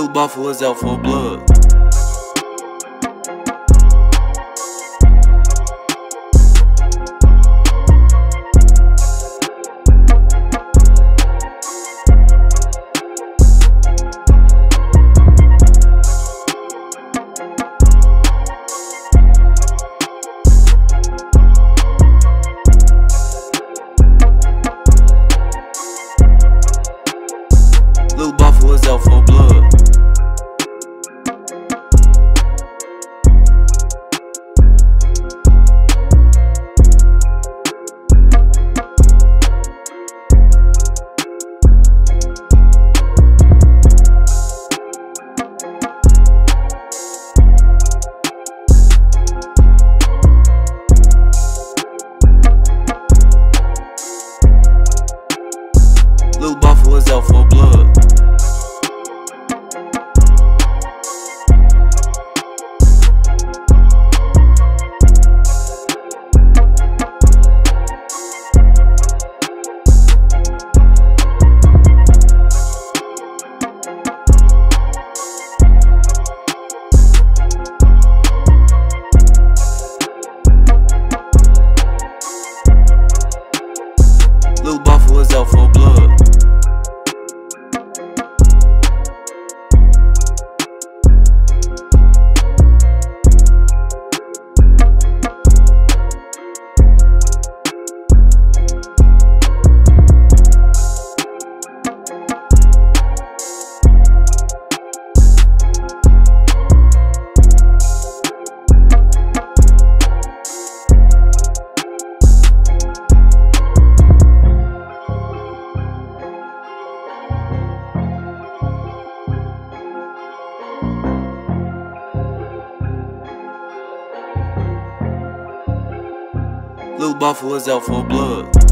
Lil Buffalo is out for blood. Is out for blood. Lil Buffalo is out for blood.